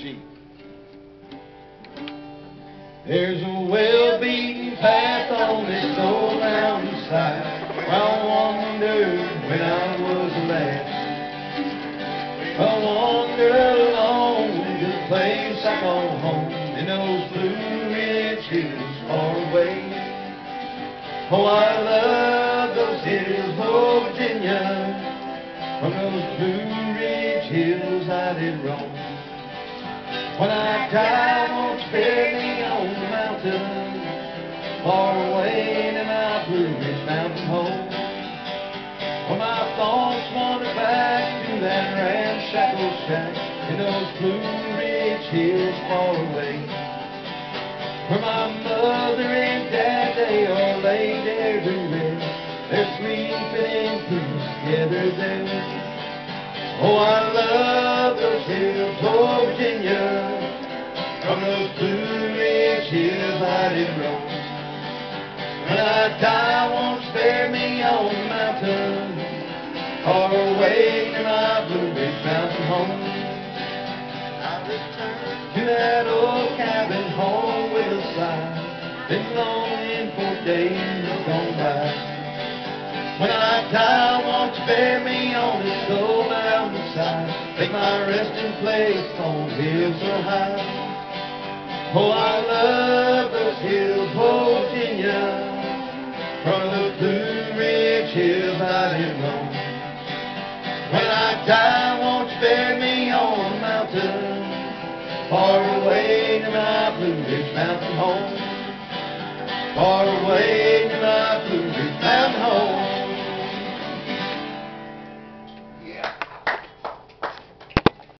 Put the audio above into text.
G. There's a well-beaten path on this old mountainside where I wandered when I was a lad. I wandered along to the place I call home in those blue ridge hills far away. Oh, I love those hills, oh Virginia. From those blue ridge hills I did roam. Die, won't spare me on the mountain, far away to my Blue Ridge Mountain home. When my thoughts wander back to that ramshackle shack in those Blue Ridge hills far away. Where my mother and dad, they are laid there to rest. They're sleeping in peace together there. Oh, I love those hills, oh Virginia. From those Blue Ridge hills I did roam. When I die, won't spare me on the mountain, far away to my Blue Ridge Mountain home. I return to that old cabin home with a sigh. Been longing for days gone by. When I die, won't spare me on this old mountainside. Make my resting place on hills so high. Oh, I love those hills, Virginia. From the Blue Ridge hills I did roam. When I die, won't spare me on a mountain. Far away to my Blue Ridge Mountain home. Far away